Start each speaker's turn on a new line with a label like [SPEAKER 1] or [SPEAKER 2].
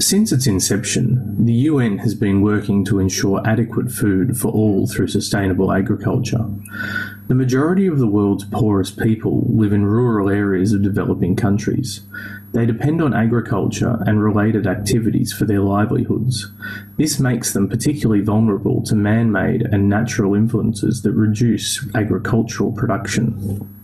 [SPEAKER 1] Since its inception, the UN has been working to ensure adequate food for all through sustainable agriculture. The majority of the world's poorest people live in rural areas of developing countries. They depend on agriculture and related activities for their livelihoods. This makes them particularly vulnerable to man made and natural influences that reduce agricultural production.